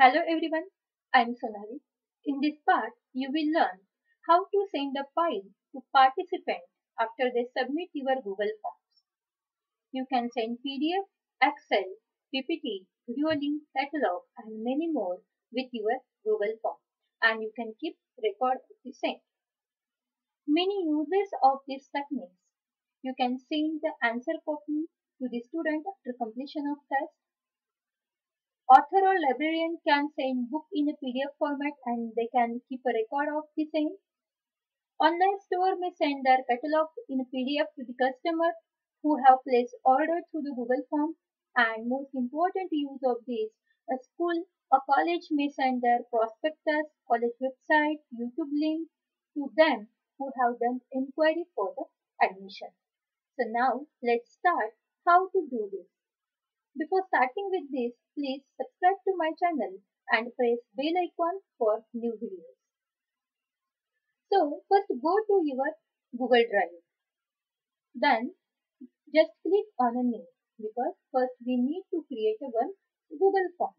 Hello everyone, I am Sonali. In this part, you will learn how to send a file to participants after they submit your Google Forms. You can send PDF, Excel, PPT, video link, catalog and many more with your Google Form and you can keep record of the same. Many uses of these techniques. You can send the answer copy to the student after completion of test Author or librarian can send book in a PDF format and they can keep a record of the same. Online store may send their catalog in a PDF to the customer who have placed order through the Google form and most important use of this, a school or college may send their prospectus, college website, YouTube link to them who have done inquiry for the admission. So now let's start how to do this. Before starting with this, please subscribe to my channel and press bell icon for new videos. So first go to your Google Drive. Then just click on a new because first we need to create a one Google form.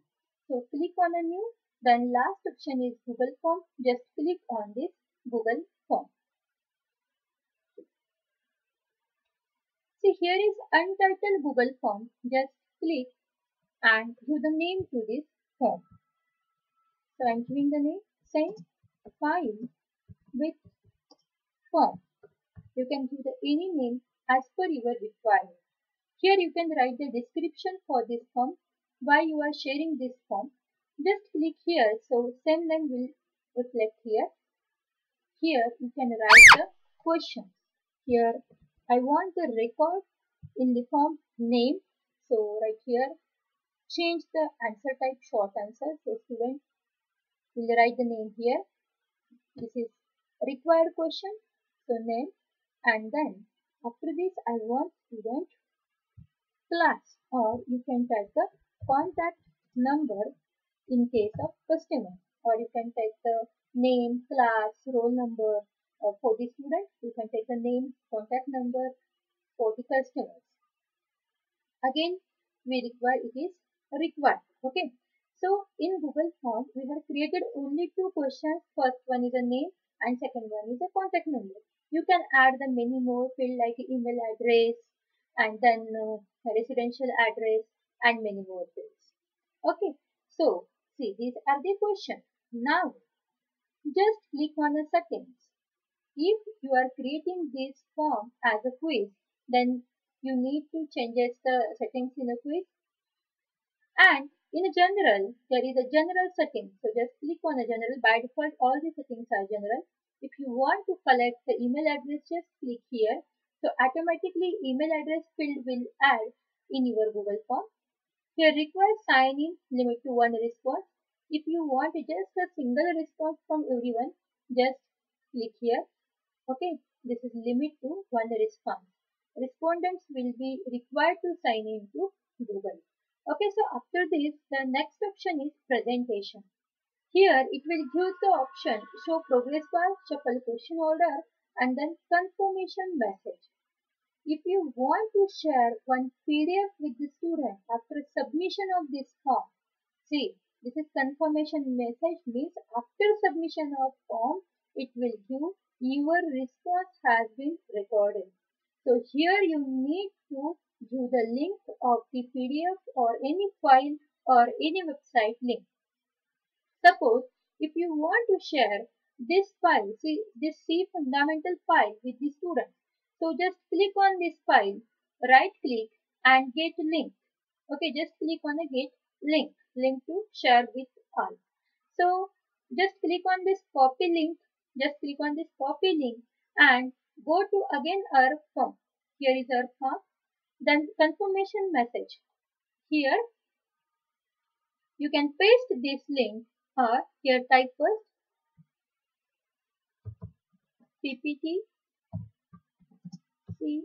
So click on a new then last option is Google form. Just click on this Google form. See here is untitled Google form. Just click and give the name to this form. So I'm giving the name send file with form. You can give the any name as per your requirement. Here you can write the description for this form. Why you are sharing this form. Just click here so send name will reflect here. Here you can write the question. Here I want the record in the form name so right here, change the answer type short answer. So student will write the name here. This is required question. So name and then after this I want student class or you can type the contact number in case of customer or you can type the name, class, roll number uh, for the student. You can take the name, contact number for the customers. Again, we require it is required. Okay. So in Google Form, we have created only two questions. First one is a name and second one is a contact number. You can add the many more field like email address and then uh, residential address and many more fields. Okay. So see these are the questions. Now just click on the settings. If you are creating this form as a quiz, then you need to change the settings in a quiz. And in a general, there is a general setting. So just click on a general. By default, all the settings are general. If you want to collect the email address, just click here. So automatically email address field will add in your Google form. Here require sign in limit to one response. If you want just a single response from everyone, just click here. Okay, this is limit to one response respondents will be required to sign in to Google. Okay, so after this, the next option is presentation. Here, it will give the option show progress bar, shuffle question order, and then confirmation message. If you want to share one PDF with the student after submission of this form, see, this is confirmation message means after submission of form, it will give your response has been recorded. So here you need to do the link of the PDF or any file or any website link. Suppose if you want to share this file, see this C fundamental file with the student. So just click on this file, right click and get link. Okay, just click on the get link, link to share with all. So just click on this copy link, just click on this copy link and Go to again our form. Here is our form. Then confirmation message. Here you can paste this link or here type first PPT C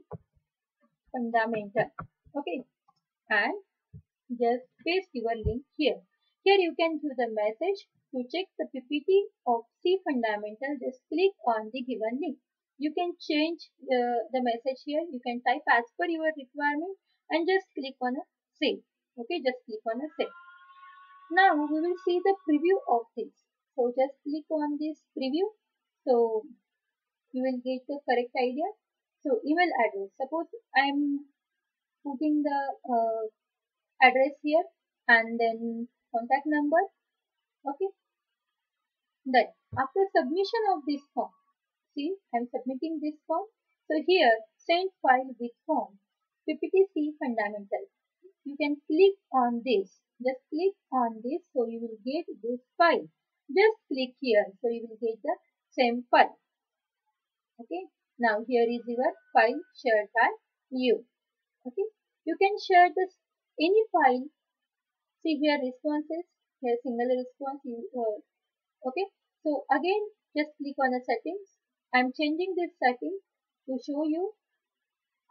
fundamental. Okay. And just paste your link here. Here you can do the message to check the PPT of C fundamental. Just click on the given link you can change uh, the message here you can type as per your requirement and just click on a save okay just click on a save Now we will see the preview of this. So just click on this preview. So you will get the correct idea. So email address. Suppose I am putting the uh, address here and then contact number. Okay. Then after submission of this form, see I am submitting this form. So here send file with form PPTC fundamental. You can click on this. Just click on this so you will get this file. Just click here so you will get the same file. Okay. Now here is your file shared by you. Okay. You can share this any file. See here responses. Here single response. You, uh, okay. So again just click on the settings. I am changing this setting to show you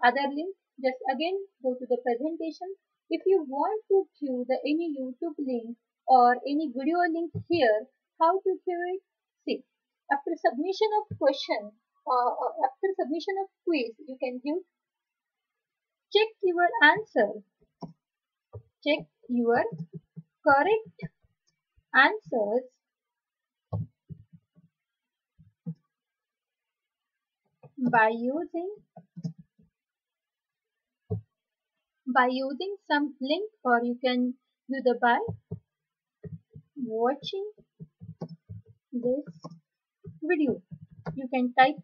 other link. Just again go to the presentation. If you want to view the any YouTube link or any video link here, how to view it? See, after submission of question uh, after submission of quiz, you can give check your answer. Check your correct answers by using by using some link or you can do the by watching this video you can type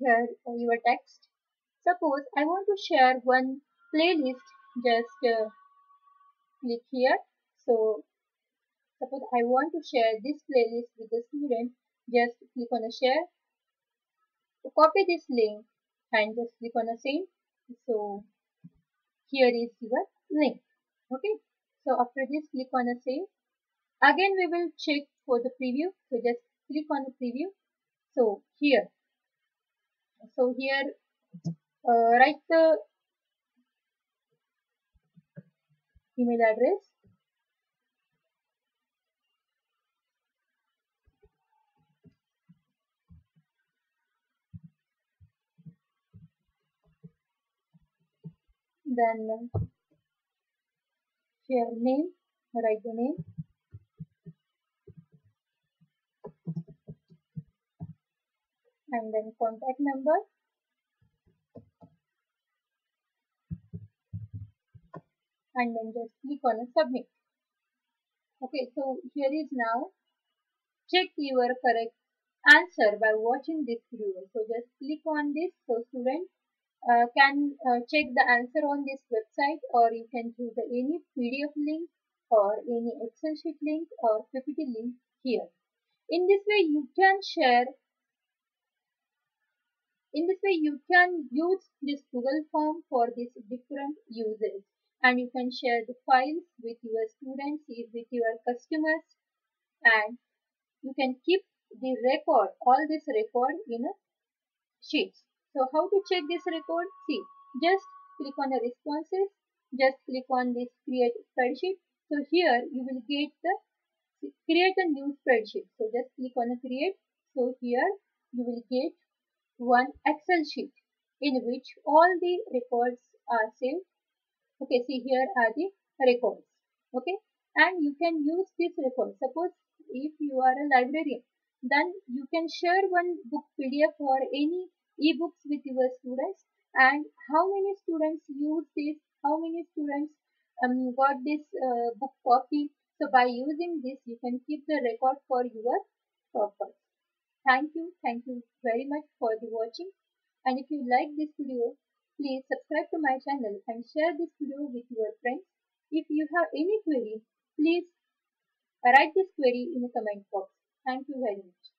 here your text. Suppose I want to share one playlist, just uh, click here. So suppose I want to share this playlist with the student, just click on the share. Copy this link and just click on the same. So here is your link. Okay. So after this, click on the save. Again, we will check for the preview. So just click on the preview. So here so here uh, write the email address then share name write the name. And then contact number. And then just click on submit. Okay so here is now. Check your correct answer by watching this video. So just click on this. So student uh, can uh, check the answer on this website or you can choose any pdf link or any excel sheet link or ppt link here in this way you can share in this way, you can use this Google form for these different uses and you can share the files with your students, with your customers and you can keep the record, all this record in a sheets. So how to check this record? See, just click on the responses, just click on this create spreadsheet. So here you will get the create a new spreadsheet. So just click on the create. So here you will get one Excel sheet in which all the records are saved. Okay, see here are the records. Okay, and you can use this record. Suppose if you are a librarian, then you can share one book PDF or any ebooks with your students and how many students use this, how many students um, got this uh, book copy. So by using this, you can keep the record for your purpose. Thank you. Thank you very much for the watching. And if you like this video, please subscribe to my channel and share this video with your friends. If you have any query, please write this query in the comment box. Thank you very much.